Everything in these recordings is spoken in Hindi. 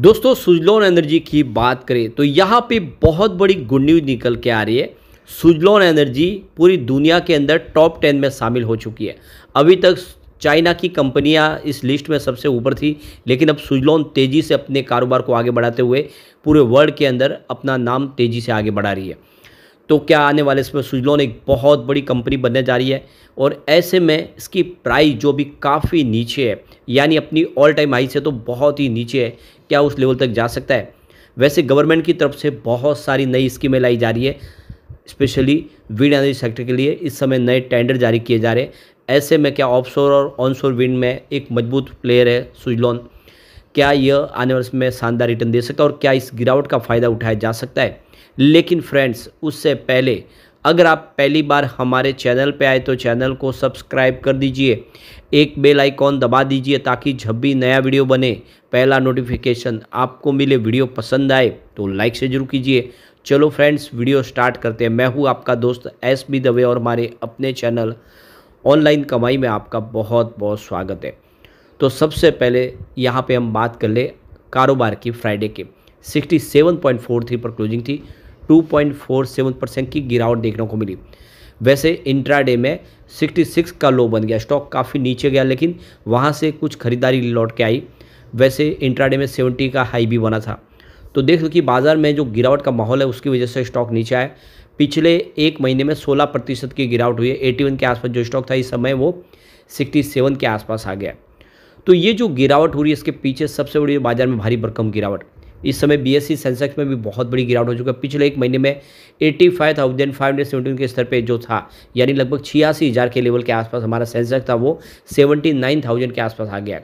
दोस्तों, सुजलॉन एनर्जी की बात करें तो यहाँ पे बहुत बड़ी गुड न्यूज़ निकल के आ रही है। सुजलॉन एनर्जी पूरी दुनिया के अंदर टॉप टेन में शामिल हो चुकी है। अभी तक चाइना की कंपनियाँ इस लिस्ट में सबसे ऊपर थी, लेकिन अब सुजलॉन तेज़ी से अपने कारोबार को आगे बढ़ाते हुए पूरे वर्ल्ड के अंदर अपना नाम तेज़ी से आगे बढ़ा रही है। तो क्या आने वाले इसमें सुजलॉन एक बहुत बड़ी कंपनी बनने जा रही है? और ऐसे में इसकी प्राइस जो भी काफ़ी नीचे है, यानी अपनी ऑल टाइम हाई से तो बहुत ही नीचे है क्या उस लेवल तक जा सकता है? वैसे गवर्नमेंट की तरफ़ से बहुत सारी नई स्कीमें लाई जा रही है स्पेशली विंड एनर्जी सेक्टर के लिए। इस समय नए टेंडर जारी किए जा रहे हैं। ऐसे में क्या ऑफशोर और ऑनशोर विंड में एक मज़बूत प्लेयर है सुजलॉन क्या यह आने वाले समय शानदार रिटर्न दे सकता है और क्या इस गिरावट का फ़ायदा उठाया जा सकता है? लेकिन फ्रेंड्स उससे पहले अगर आप पहली बार हमारे चैनल पे आए तो चैनल को सब्सक्राइब कर दीजिए, एक बेल आइकॉन दबा दीजिए ताकि जब भी नया वीडियो बने, पहला नोटिफिकेशन आपको मिले, वीडियो पसंद आए तो लाइक से ज़रूर कीजिए। चलो फ्रेंड्स, वीडियो स्टार्ट करते हैं। मैं हूँ आपका दोस्त एस बी दवे और हमारे अपने चैनल ऑनलाइन कमाई में आपका बहुत बहुत स्वागत है। तो सबसे पहले यहाँ पे हम बात कर ले कारोबार की फ्राइडे के। 67.43 पर क्लोजिंग थी। 2.47 परसेंट की गिरावट देखने को मिली। वैसे इंट्राडे में 66 का लो बन गया, स्टॉक काफ़ी नीचे गया, लेकिन वहाँ से कुछ खरीदारी लौट के आई। वैसे इंट्राडे में 70 का हाई भी बना था। तो देख लो कि बाज़ार में जो गिरावट का माहौल है, उसकी वजह से स्टॉक नीचे आया। पिछले एक महीने में 16 प्रतिशत की गिरावट हुई है। 81 के आसपास जो स्टॉक था, इस समय वो 67 के आसपास आ गया। तो ये जो गिरावट हो रही है, इसके पीछे सबसे बड़ी बाज़ार में भारी भरकम गिरावट। इस समय बी एस सेंसेक्स में भी बहुत बड़ी गिरावट हो चुका है। पिछले एक महीने में eighty five thousand five hundred seventeen के स्तर पे जो था, यानी लगभग छियासी हज़ार के लेवल के आसपास हमारा सेंसेक्स था, वो सेवेंटी नाइन थाउज़ेंड के आसपास आ गया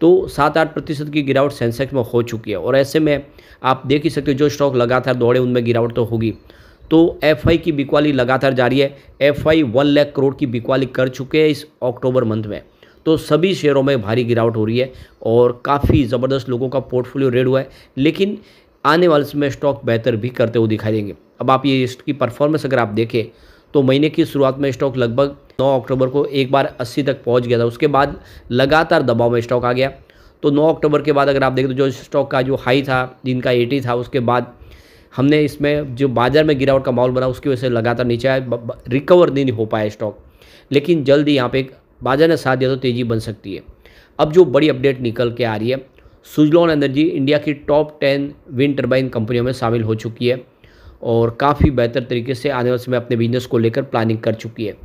तो सात आठ प्रतिशत की गिरावट सेंसेक्स में हो चुकी है, और ऐसे में आप देख ही सकते हो, जो स्टॉक लगातार दौड़े, उनमें गिरावट तो होगी। तो एफआई की बिकवाली लगातार जारी है। F I one lakh crore की बिकवाली कर चुके हैं इस अक्टूबर मंथ में। तो सभी शेयरों में भारी गिरावट हो रही है और काफ़ी ज़बरदस्त लोगों का पोर्टफोलियो रेड हुआ है, लेकिन आने वाले समय स्टॉक बेहतर भी करते हुए दिखाई देंगे। अब आप ये इसकी परफॉर्मेंस अगर आप देखें तो महीने की शुरुआत में स्टॉक लगभग 9 अक्टूबर को एक बार 80 तक पहुँच गया था। उसके बाद लगातार दबाव में स्टॉक आ गया। तो 9 अक्टूबर के बाद अगर आप देखें तो जो स्टॉक का जो हाई था, जिनका 80 था, उसके बाद हमने इसमें जो बाज़ार में गिरावट का माहौल बना, उसकी वजह से लगातार नीचे आया। रिकवर नहीं हो पाया स्टॉक। लेकिन जल्द ही यहाँ पे बाज़ार ने साथ दिया तो तेज़ी बन सकती है। अब जो बड़ी अपडेट निकल के आ रही है, सुजलॉन एनर्जी इंडिया की टॉप टेन विंड टर्बाइन कंपनियों में शामिल हो चुकी है और काफ़ी बेहतर तरीके से आने वाले समय अपने बिज़नेस को लेकर प्लानिंग कर चुकी है।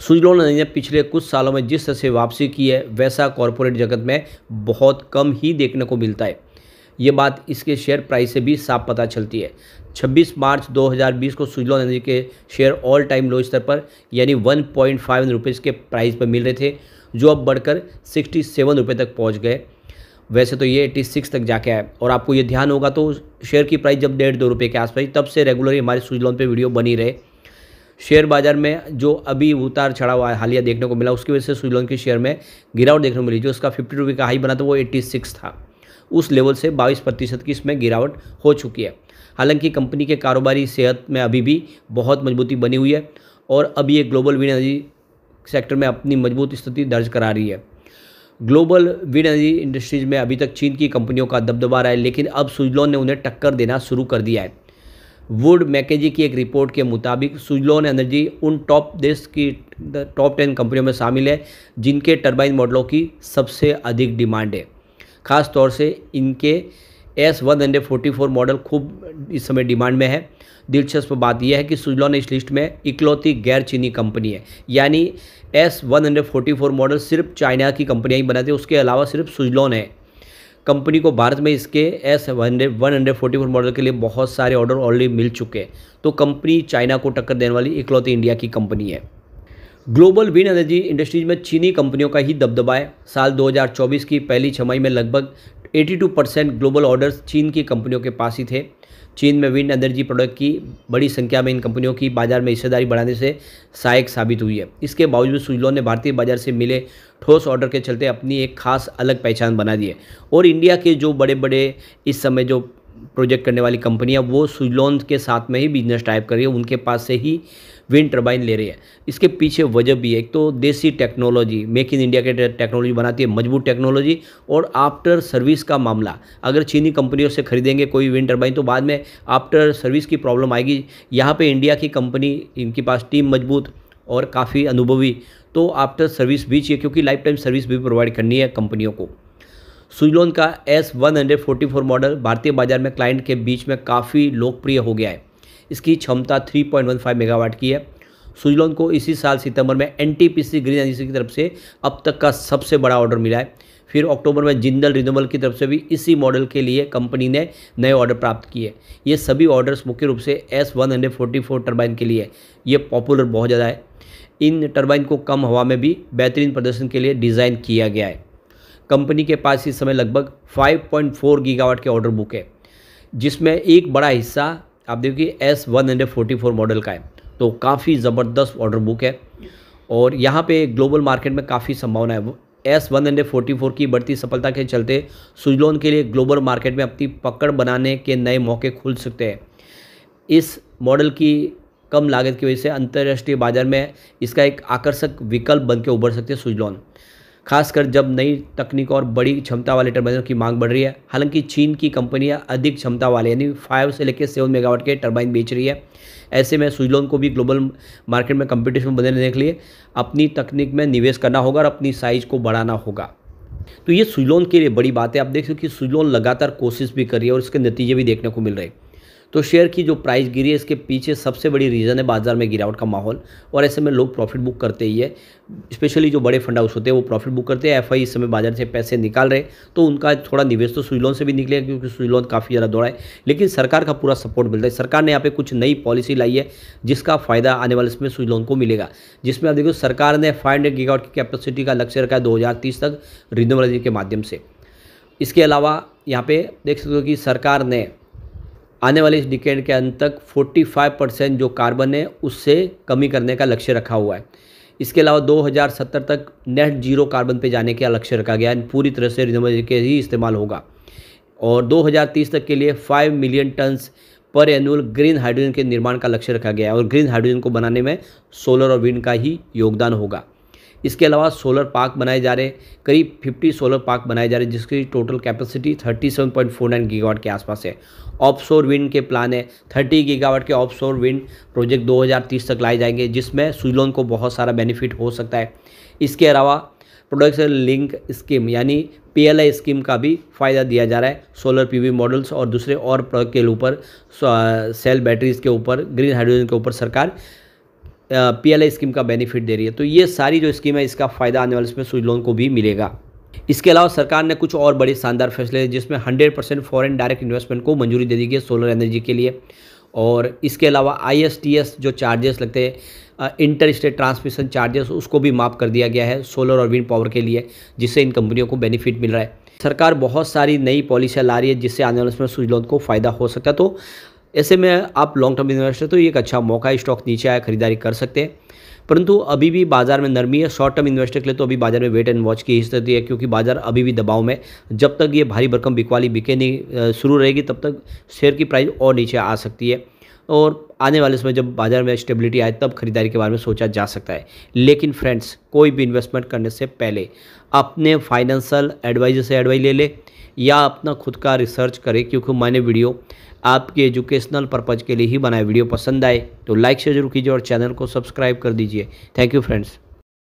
सुजलॉन एनर्जी ने पिछले कुछ सालों में जिस तरह से वापसी की है, वैसा कॉरपोरेट जगत में बहुत कम ही देखने को मिलता है। ये बात इसके शेयर प्राइस से भी साफ़ पता चलती है। 26 मार्च 2020 को सुजलॉन एनर्जी के शेयर ऑल टाइम लो स्तर पर, यानी वन पॉइंट फाइव के प्राइस पर मिल रहे थे, जो अब बढ़कर सिक्सटी सेवन रुपये तक पहुँच गए। वैसे तो ये एट्टी सिक्स तक जाके आए और आपको ये ध्यान होगा तो शेयर की प्राइस जब डेढ़ दो रुपये के आसपास तब से रेगुलरली हमारे सुजलॉन पर वीडियो बनी रहे। शेयर बाज़ार में जो अभी उतार चढ़ा हुआ हालिया देखने को मिला, उसकी वजह से सुजलॉन के शेयर में गिरावट देखने को मिली, जो उसका फिफ्टी रुपये का हाई बना था, वो एट्टी सिक्स था। उस लेवल से बाईस प्रतिशत की इसमें गिरावट हो चुकी है। हालाँकि कंपनी के कारोबारी सेहत में अभी भी बहुत मजबूती बनी हुई है और अभी ये ग्लोबल विंड एनर्जी सेक्टर में अपनी मज़बूत स्थिति दर्ज करा रही है। ग्लोबल विंड एनर्जी इंडस्ट्रीज़ में अभी तक चीन की कंपनियों का दबदबा रहा है, लेकिन अब सुजलॉन ने उन्हें टक्कर देना शुरू कर दिया है। वुड मैकेजी की एक रिपोर्ट के मुताबिक सुजलॉन एनर्जी उन टॉप देश की टॉप टेन कंपनियों में शामिल है जिनके टर्बाइन मॉडलों की सबसे अधिक डिमांड है। ख़ास तौर से इनके S one hundred forty four model खूब इस समय डिमांड में है। दिलचस्प बात यह है कि सुजलॉन इस लिस्ट में इकलौती गैर चीनी कंपनी है। यानी S one hundred forty four model सिर्फ़ चाइना की कंपनियाँ ही बनाती है, उसके अलावा सिर्फ़ सुजलॉन है। कंपनी को भारत में इसके S hundred one hundred forty four model के लिए बहुत सारे ऑर्डर ऑलरेडी मिल चुके हैं। तो कंपनी चाइना को टक्कर देने वाली इकलौती इंडिया की कंपनी है। ग्लोबल विंड एनर्जी इंडस्ट्रीज़ में चीनी कंपनियों का ही दबदबा है। साल 2024 की पहली छमाही में लगभग 82 परसेंट ग्लोबल ऑर्डर्स चीन की कंपनियों के पास ही थे। चीन में विंड एनर्जी प्रोडक्ट की बड़ी संख्या में इन कंपनियों की बाज़ार में हिस्सेदारी बढ़ाने से सहायक साबित हुई है। इसके बावजूद सुजलॉन ने भारतीय बाज़ार से मिले ठोस ऑर्डर के चलते अपनी एक खास अलग पहचान बना दी है। और इंडिया के जो बड़े बड़े इस समय जो प्रोजेक्ट करने वाली कंपनियाँ, वो सुजलॉन के साथ में ही बिज़नेस टाइप कर रही है। उनके पास से ही विंड टर्बाइन ले रही है। इसके पीछे वजह भी है। एक तो देसी टेक्नोलॉजी, मेक इन इंडिया के टेक्नोलॉजी बनाती है, मज़बूत टेक्नोलॉजी और आफ्टर सर्विस का मामला। अगर चीनी कंपनियों से खरीदेंगे कोई विंड टर्बाइन तो बाद में आफ्टर सर्विस की प्रॉब्लम आएगी। यहाँ पर इंडिया की कंपनी, इनके पास टीम मज़बूत और काफ़ी अनुभवी तो आफ्टर सर्विस भी चाहिए, क्योंकि लाइफ टाइम सर्विस भी प्रोवाइड करनी है कंपनियों को। सुजलोन का S one hundred forty four model भारतीय बाज़ार में क्लाइंट के बीच में काफ़ी लोकप्रिय हो गया है। इसकी क्षमता 3.15 मेगावाट की है। सुजलोन को इसी साल सितंबर में एनटीपीसी ग्रीन एनर्जी की तरफ़ से अब तक का सबसे बड़ा ऑर्डर मिला है। फिर अक्टूबर में जिंदल रिन्यूबल की तरफ़ से भी इसी मॉडल के लिए कंपनी ने नए ऑर्डर प्राप्त किए। ये सभी ऑर्डर्स मुख्य रूप से S one hundred forty four turbine के लिए। ये पॉपुलर बहुत ज़्यादा है। इन टर्बाइन को कम हवा में भी बेहतरीन प्रदर्शन के लिए डिज़ाइन किया गया है। कंपनी के पास इस समय लगभग 5.4 गीगावाट के ऑर्डर बुक है, जिसमें एक बड़ा हिस्सा आप देखिए S one hundred forty four model का है तो काफ़ी ज़बरदस्त ऑर्डर बुक है। और यहाँ पे ग्लोबल मार्केट में काफ़ी संभावना है। S one hundred forty four की बढ़ती सफलता के चलते सुजलोन के लिए ग्लोबल मार्केट में अपनी पकड़ बनाने के नए मौके खुल सकते हैं। इस मॉडल की कम लागत की वजह से अंतर्राष्ट्रीय बाज़ार में इसका एक आकर्षक विकल्प बन के उभर सकते हैं सुजलॉन खासकर जब नई तकनीक और बड़ी क्षमता वाले टर्बाइनों की मांग बढ़ रही है। हालाँकि चीन की कंपनियाँ अधिक क्षमता वाले, यानी फाइव से लेकर सेवन मेगावाट के टर्बाइन बेच रही है। ऐसे में सुजलॉन को भी ग्लोबल मार्केट में कंपटीशन बने रहने के लिए अपनी तकनीक में निवेश करना होगा और अपनी साइज़ को बढ़ाना होगा। तो ये सुजलॉन के लिए बड़ी बात है। आप देख सकते हो कि सुजलॉन लगातार कोशिश भी कर रही है और इसके नतीजे भी देखने को मिल रहे हैं। तो शेयर की जो प्राइस गिरी है, इसके पीछे सबसे बड़ी रीज़न है बाज़ार में गिरावट का माहौल। और ऐसे में लोग प्रॉफिट बुक करते ही है। स्पेशली जो बड़े फंड हाउस होते हैं, वो प्रॉफिट बुक करते हैं। एफआई इस समय बाज़ार से पैसे निकाल रहे तो उनका थोड़ा निवेश तो सुई लोन से भी निकलेगा क्योंकि सुई लोन काफ़ी ज़्यादा दौड़ा है। लेकिन सरकार का पूरा सपोर्ट मिलता है। सरकार ने यहाँ पे कुछ नई पॉलिसी लाई है, जिसका फ़ायदा आने वाले इसमें सुई लोन को मिलेगा। जिसमें आप देखो, सरकार ने फाइव हंड्रेड की कैपेसिटी का लक्ष्य रखा है दो हज़ार तीस तक रिन्यूएबल के माध्यम से। इसके अलावा यहाँ पे देख सकते हो कि सरकार ने आने वाले इस डिकेड के अंत तक 45 परसेंट जो कार्बन है, उससे कमी करने का लक्ष्य रखा हुआ है। इसके अलावा 2070 तक नेट ज़ीरो कार्बन पे जाने का लक्ष्य रखा गया है। पूरी तरह से रिन्यूएबल के ही इस्तेमाल होगा। और 2030 तक के लिए 5 मिलियन टन्स पर एनुअल ग्रीन हाइड्रोजन के निर्माण का लक्ष्य रखा गया है। और ग्रीन हाइड्रोजन को बनाने में सोलर और विंड का ही योगदान होगा। इसके अलावा सोलर पार्क बनाए जा रहे करीब 50 सोलर पार्क बनाए जा रहे हैं, जिसकी टोटल कैपेसिटी 37.49 गीगावाट के आसपास है। ऑफशोर विंड के प्लान है 30 गीगावाट के ऑफशोर विंड प्रोजेक्ट 2030 तक लाए जाएँगे, जिसमें सुजलोन को बहुत सारा बेनिफिट हो सकता है। इसके अलावा प्रोडक्शन लिंक स्कीम यानी पीएलआई स्कीम का भी फ़ायदा दिया जा रहा है। सोलर पीवी मॉडल्स और दूसरे और प्रोडक्ट के ऊपर सेल बैटरीज के ऊपर ग्रीन हाइड्रोजन के ऊपर सरकार पीएलआई स्कीम का बेनिफिट दे रही है। तो ये सारी जो स्कीम है, इसका फ़ायदा आने वाले इसमें सुई लोन को भी मिलेगा। इसके अलावा सरकार ने कुछ और बड़े शानदार फैसले जिसमें 100 परसेंट फॉरन डायरेक्ट इन्वेस्टमेंट को मंजूरी दे दी गई सोलर एनर्जी के लिए। और इसके अलावा आईएसटीएस जो चार्जेस लगते हैं इंटर स्टेट ट्रांसमिशन चार्जेस, उसको भी माफ़ कर दिया गया है सोलर और विंड पावर के लिए, जिससे इन कंपनियों को बेनिफिट मिल रहा है। सरकार बहुत सारी नई पॉलिसियाँ ला रही है, जिससे आने वाले समय सुज लोन को फ़ायदा हो सकता है। तो ऐसे में आप लॉन्ग टर्म इन्वेस्टर तो ये एक अच्छा मौका है स्टॉक नीचे आया, खरीदारी कर सकते हैं। परंतु अभी भी बाज़ार में नरमी है शॉर्ट टर्म इन्वेस्टर के लिए तो अभी बाज़ार में वेट एंड वॉच की स्थिति है, क्योंकि बाज़ार अभी भी दबाव में जब तक ये भारी भरकम बिकवाली बिके नहीं शुरू रहेगी, तब तक शेयर की प्राइस और नीचे आ सकती है। और आने वाले समय जब बाज़ार में स्टेबिलिटी आए, तब खरीदारी के बारे में सोचा जा सकता है। लेकिन फ्रेंड्स कोई भी इन्वेस्टमेंट करने से पहले अपने फाइनेंशियल एडवाइजर से एडवाइस ले ले या अपना खुद का रिसर्च करें, क्योंकि मैंने वीडियो आपके एजुकेशनल पर्पज़ के लिए ही बनाए। वीडियो पसंद आए तो लाइक शेयर ज़रूर कीजिए और चैनल को सब्सक्राइब कर दीजिए। Thank you friends